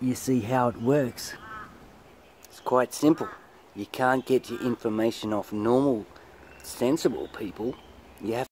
you see how it works. It's quite simple. You can't get your information off normal, sensible people. You have